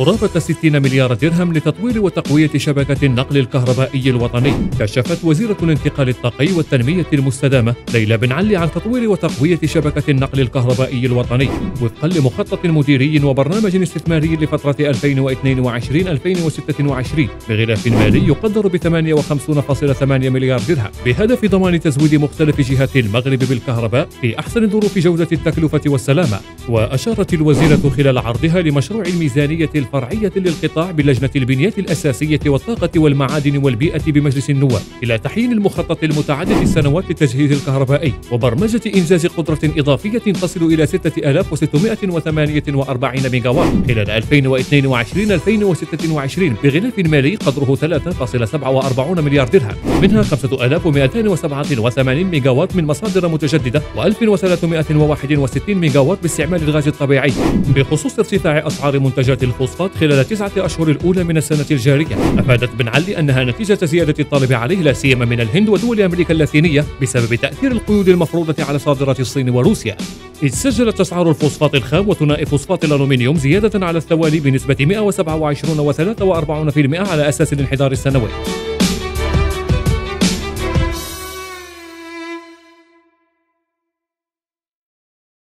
قرابة 60 مليار درهم لتطوير وتقوية شبكة النقل الكهربائي الوطني. كشفت وزيرة الانتقال الطاقي والتنمية المستدامة ليلى بن علي عن تطوير وتقوية شبكة النقل الكهربائي الوطني وفقا لمخطط مديري وبرنامج استثماري لفترة 2022-2026 بغلاف مالي يقدر ب 58.8 مليار درهم. بهدف ضمان تزويد مختلف جهات المغرب بالكهرباء في أحسن ظروف جودة التكلفة والسلامة. وأشارت الوزيرة خلال عرضها لمشروع الميزانية الفرعية للقطاع بلجنة البنية الأساسية والطاقة والمعادن والبيئة بمجلس النواب إلى تحيين المخطط المتعدد السنوات للتجهيز الكهربائي وبرمجة إنجاز قدرة إضافية تصل إلى 6648 ميجا واط خلال 2022-2026 بغلاف مالي قدره 3.47 مليار درهم منها 5287 ميجا واط من مصادر متجددة و1361 ميجا واط باستعمال الغاز الطبيعي بخصوص ارتفاع أسعار منتجات الفوسفات خلال التسعة أشهر الأولى من السنة الجارية. أفادت بن علي أنها نتيجة زيادة الطلب عليه لا سيما من الهند ودول أمريكا اللاتينية بسبب تأثير القيود المفروضة على صادرات الصين وروسيا. إذ سجلت أسعار الفوسفات الخام وثنائي فوسفات الألومنيوم زيادة على التوالي بنسبة 127 و43% على أساس الانحدار السنوي.